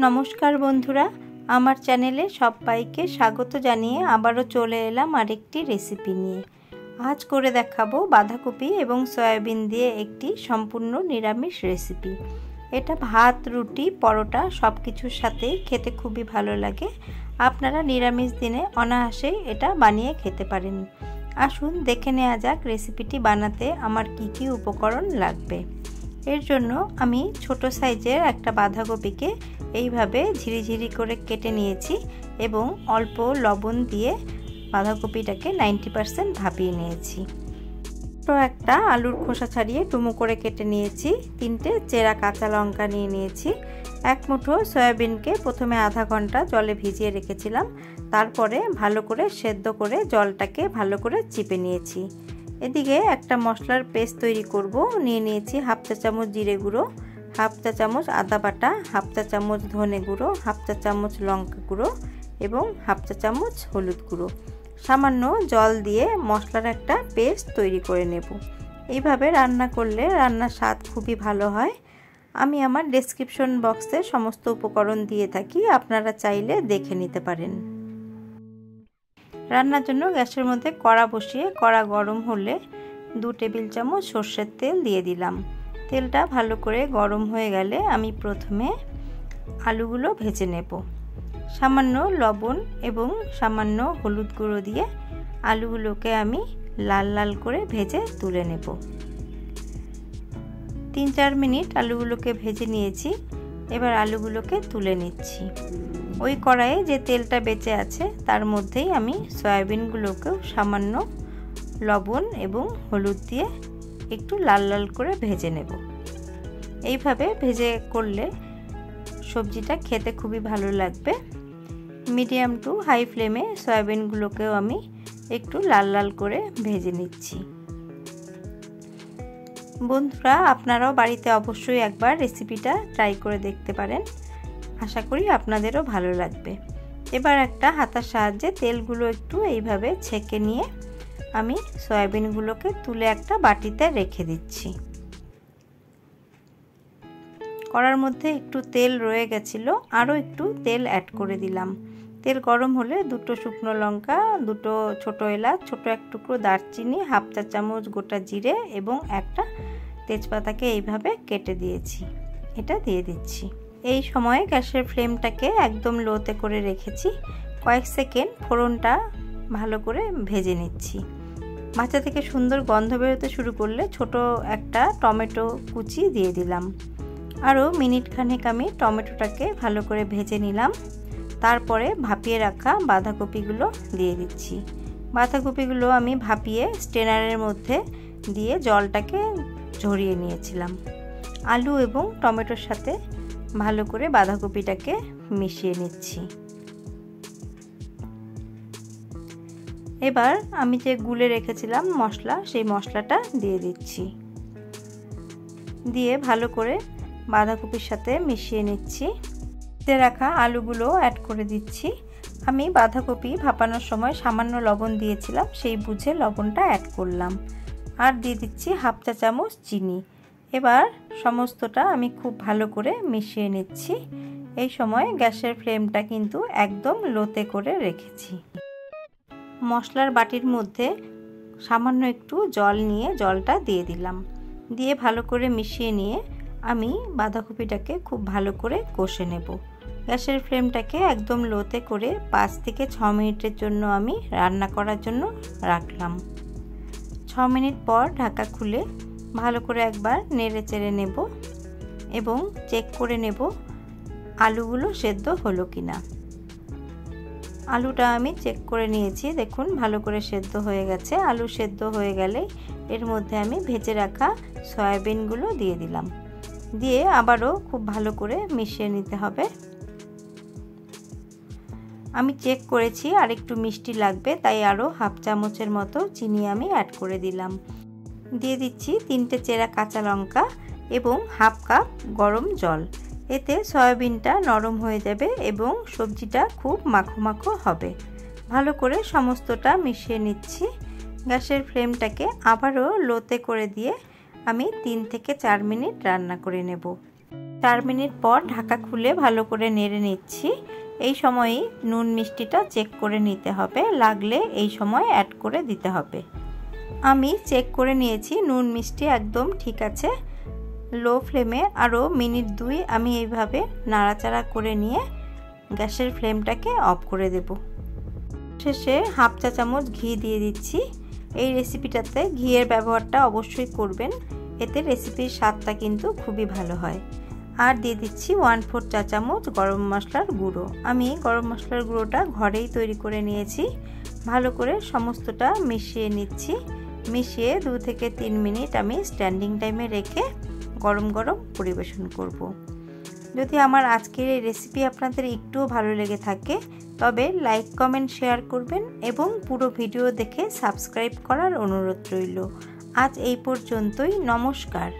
নমস্কার বন্ধুরা, আমার চ্যানেলে সবাইকে স্বাগত জানিয়ে আবারও চলে এলাম আরেকটি রেসিপি নিয়ে। আজ করে দেখাবো বাঁধাকপি এবং সয়াবিন দিয়ে একটি সম্পূর্ণ নিরামিষ রেসিপি। এটা ভাত, রুটি, পরোটা সব কিছুর সাথেই খেতে খুবই ভালো লাগে। আপনারা নিরামিষ দিনে অনায়াসেই এটা বানিয়ে খেতে পারেন। আসুন দেখে নেওয়া যাক রেসিপিটি বানাতে আমার কি কি উপকরণ লাগবে। এর জন্য আমি ছোট সাইজের একটা বাঁধাকপিকে এইভাবে ঝিরিঝিরি করে কেটে নিয়েছি এবং অল্প লবণ দিয়ে বাঁধাকপিটাকে নাইনটি পারসেন্ট ভাপিয়ে নিয়েছি। তো একটা আলুর খোসা ছাড়িয়ে টুমু করে কেটে নিয়েছি। তিনটে চেরা কাঁচা লঙ্কা নিয়ে নিয়েছি। এক মুঠো সয়াবিনকে প্রথমে আধা ঘণ্টা জলে ভিজিয়ে রেখেছিলাম। তারপরে ভালো করে সেদ্ধ করে জলটাকে ভালো করে চিপে নিয়েছি। এদিকে একটা মশলার পেস্ট তৈরি করব। নিয়ে নিয়েছি হাফ চা চামচ জিরে গুঁড়ো, হাফ চা চামচ আদা বাটা, হাফ চা চামচ ধনে গুঁড়ো, হাফ চা চামচ লঙ্কা গুঁড়ো এবং হাফ চা চামচ হলুদ গুঁড়ো। সামান্য জল দিয়ে মশলার একটা পেস্ট তৈরি করে নেব। এইভাবে রান্না করলে রান্নার স্বাদ খুবই ভালো হয়। আমি আমার ডেসক্রিপশন বক্সে সমস্ত উপকরণ দিয়ে থাকি, আপনারা চাইলে দেখে নিতে পারেন। রান্নার জন্য গ্যাসের মধ্যে কড়া বসিয়ে কড়া গরম হলে দু টেবিল চামচ সর্ষের তেল দিয়ে দিলাম। তেলটা ভালো করে গরম হয়ে গেলে আমি প্রথমে আলুগুলো ভেজে নেব। সামান্য লবণ এবং সামান্য হলুদ গুঁড়ো দিয়ে আলুগুলোকে আমি লাল লাল করে ভেজে তুলে নেব। তিন চার মিনিট আলুগুলোকে ভেজে নিয়েছি। এবার আলুগুলোকে তুলে নিচ্ছি। ওই কড়াইয়ে যে তেলটা বেঁচে আছে, তার মধ্যেই আমি সয়াবিনগুলোকেও সামান্য লবণ এবং হলুদ দিয়ে একটু লাল লাল করে ভেজে নেব। এইভাবে ভেজে করলে সবজিটা খেতে খুবই ভালো লাগবে। মিডিয়াম টু হাই ফ্লেমে সয়াবিনগুলোকেও আমি একটু লাল লাল করে ভেজে নিচ্ছি। বন্ধুরা, আপনারাও বাড়িতে অবশ্যই একবার রেসিপিটা ট্রাই করে দেখতে পারেন। আশা করি আপনাদেরও ভালো লাগবে। এবার একটা হাতার সাহায্যে তেলগুলো একটু এইভাবে ছেঁকে নিয়ে আমি সয়াবিনগুলোকে তুলে একটা বাটিতে রেখে দিচ্ছি। কড়ার মধ্যে একটু তেল রয়ে গেছিল, আরও একটু তেল অ্যাড করে দিলাম। তেল গরম হলে দুটো শুকনো লঙ্কা, দুটো ছোটো এলাচ, ছোটো এক টুকরো দারচিনি, হাফ চা চামচ গোটা জিরে এবং একটা তেজপাতাকে এইভাবে কেটে দিয়েছি। এটা দিয়ে দিচ্ছি। এই সময়ে গ্যাসের ফ্লেমটাকে একদম লোতে করে রেখেছি। কয়েক সেকেন্ড ফোড়নটা ভালো করে ভেজে নিচ্ছি। মাচা থেকে সুন্দর গন্ধ বেরোতে শুরু করলে ছোট একটা টমেটো কুচি দিয়ে দিলাম। আরও মিনিট খানেক আমি টমেটোটাকে ভালো করে ভেজে নিলাম। তারপরে ভাপিয়ে রাখা বাঁধাকপিগুলো দিয়ে দিচ্ছি। বাঁধাকপিগুলো আমি ভাপিয়ে স্টেনারের মধ্যে দিয়ে জলটাকে ঝরিয়ে নিয়েছিলাম। আলু এবং টমেটোর সাথে ভালো করে বাঁধাকপিটাকে মিশিয়ে নিচ্ছি। এবার আমি যে গুলে রেখেছিলাম মশলা, সেই মশলাটা দিয়ে দিচ্ছি। দিয়ে ভালো করে বাঁধাকপির সাথে মিশিয়ে নিচ্ছি। তে রাখা আলুগুলো অ্যাড করে দিচ্ছি। আমি বাঁধাকপি ভাপানোর সময় সামান্য লবণ দিয়েছিলাম, সেই বুঝে লবণটা অ্যাড করলাম। আর দিয়ে দিচ্ছি হাফ চা চামচ চিনি। এবার সমস্তটা আমি খুব ভালো করে মিশিয়ে নিচ্ছি। এই সময় গ্যাসের ফ্লেমটা কিন্তু একদম লোতে করে রেখেছি। মশলার বাটির মধ্যে সামান্য একটু জল নিয়ে জলটা দিয়ে দিলাম। দিয়ে ভালো করে মিশিয়ে নিয়ে আমি বাঁধাকপিটাকে খুব ভালো করে কষে নেব। গ্যাসের ফ্লেমটাকে একদম লোতে করে পাঁচ থেকে ছ মিনিটের জন্য আমি রান্না করার জন্য রাখলাম। ছ মিনিট পর ঢাকা খুলে ভালো করে একবার নেড়ে চেড়ে নেব এবং চেক করে নেব আলুগুলো সেদ্ধ হলো কি না আলুটা আমি চেক করে নিয়েছি, দেখুন ভালো করে সেদ্ধ হয়ে গেছে। আলু সেদ্ধ হয়ে গেলে এর মধ্যে আমি ভেজে রাখা সয়াবিনগুলো দিয়ে দিলাম। দিয়ে আবারও খুব ভালো করে মিশিয়ে নিতে হবে। আমি চেক করেছি আর একটু মিষ্টি লাগবে, তাই আরও হাফ চামচের মতো চিনি আমি অ্যাড করে দিলাম। দিয়ে দিচ্ছি তিনটে চেরা কাঁচা লঙ্কা এবং হাফ কাপ গরম জল। এতে সয়াবিনটা নরম হয়ে যাবে এবং সবজিটা খুব মাখো মাখো হবে। ভালো করে সমস্তটা মিশিয়ে নিচ্ছি। গ্যাসের ফ্লেমটাকে আবারও লোতে করে দিয়ে আমি তিন থেকে চার মিনিট রান্না করে নেব। চার মিনিট পর ঢাকা খুলে ভালো করে নেড়ে নিচ্ছি। এই সময়ই নুন মিষ্টিটা চেক করে নিতে হবে। লাগলে এই সময় অ্যাড করে দিতে হবে। আমি চেক করে নিয়েছি, নুন মিষ্টি একদম ঠিক আছে। লো ফ্লেমে আরও মিনিট দুই আমি এইভাবে নাড়াচাড়া করে নিয়ে গ্যাসের ফ্লেমটাকে অফ করে দেব। শেষে হাফ চা চামচ ঘি দিয়ে দিচ্ছি। এই রেসিপিটাতে ঘিয়ের ব্যবহারটা অবশ্যই করবেন, এতে রেসিপির স্বাদটা কিন্তু খুবই ভালো হয়। আর দিয়ে দিচ্ছি ওয়ান ফোর চা চামচ গরম মশলার গুঁড়ো। আমি গরম মশলার গুঁড়োটা ঘরেই তৈরি করে নিয়েছি। ভালো করে সমস্তটা মিশিয়ে নিচ্ছি। মিশিয়ে দু থেকে তিন মিনিট আমি স্ট্যান্ডিং টাইমে রেখে গরম গরম পরিবেশন করব। যদি আমার আজকের এই রেসিপি আপনাদের একটুও ভালো লেগে থাকে, তবে লাইক কমেন্ট শেয়ার করবেন এবং পুরো ভিডিও দেখে সাবস্ক্রাইব করার অনুরোধ রইল আজ এই পর্যন্তই, নমস্কার